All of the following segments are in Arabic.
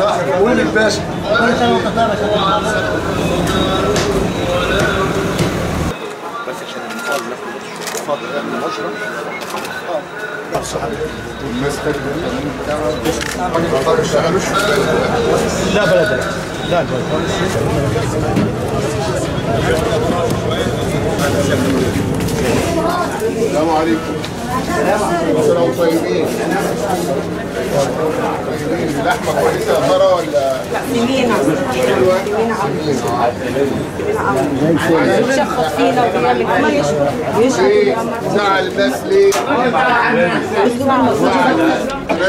صح وين الباشا لا بلد. لا بلد. كل سنة وأنتم طيبين طيبين اللحمة كويسة يا ترى ولا سمينة سمينة بيشخط فينا وبيعمل يشخط بيشخط ليه؟ زعل الناس ليه؟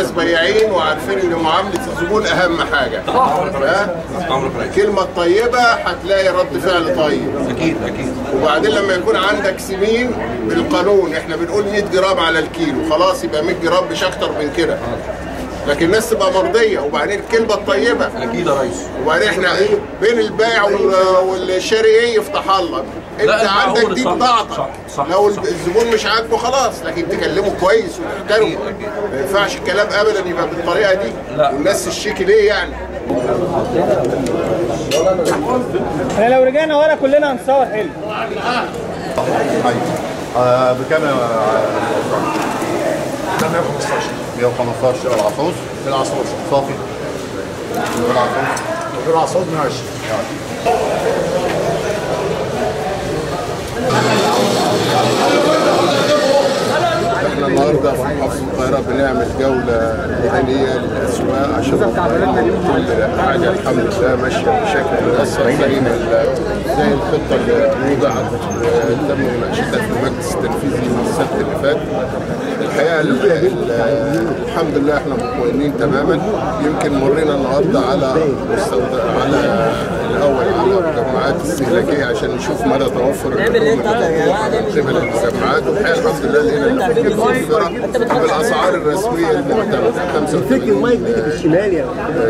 الناس بياعين وعارفين إن معاملة الزبون أهم حاجة. ها؟ الكلمة الطيبة هتلاقي رد فعل طيب. أكيد أكيد. وبعدين لما يكون عندك سمين بالقانون إحنا بنقول 100 جرام على الكيلو. خلاص يبقى 100 جرام مش أكتر من كده. لكن الناس تبقى مرضية. وبعدين الكلمة الطيبة. أكيد يا ريس. وبعدين إحنا بين البائع وال- والشاري إيه؟ يفتح الله. انت عندك دي بضاعتك لو. الزبون مش عاجبه خلاص لكن تكلمه كويس وتحترمه. ما ينفعش الكلام ابدا يبقى بالطريقة دي. والناس الشيك ليه يعني؟ إحنا لو رجعنا ورا كلنا هنصور حلو. آه بكام يا 115 115 العصوص بالعصوص صافي. العصوص بالعصوص 120 في محافظة القاهرة بنعمل جولة ميدانيه للأسواق عشان كل حاجة الحمد لله ماشية بشكل ميسر زي ما ال- زي الخطة اللي وضعت آه، تم مناقشتها في المجلس التنفيذي من السبت اللي فات. الحقيقة ال- ال- الحمد لله إحنا مطمئنين تماما. يمكن مرينا النهارده على على المجمعات الاستهلاكيه عشان نشوف مدى توفر قبل المجمعات والحقيقة الحمد لله لقينا متوفره بالاسعار الرسمية المعتمده 85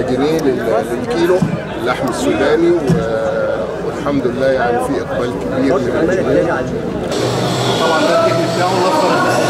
جنيه لل- للكيلو. اللحم السوداني و- والحمد لله يعني في إقبال كبير من الجمهور طبعا ده التكنيك بتاعه وفر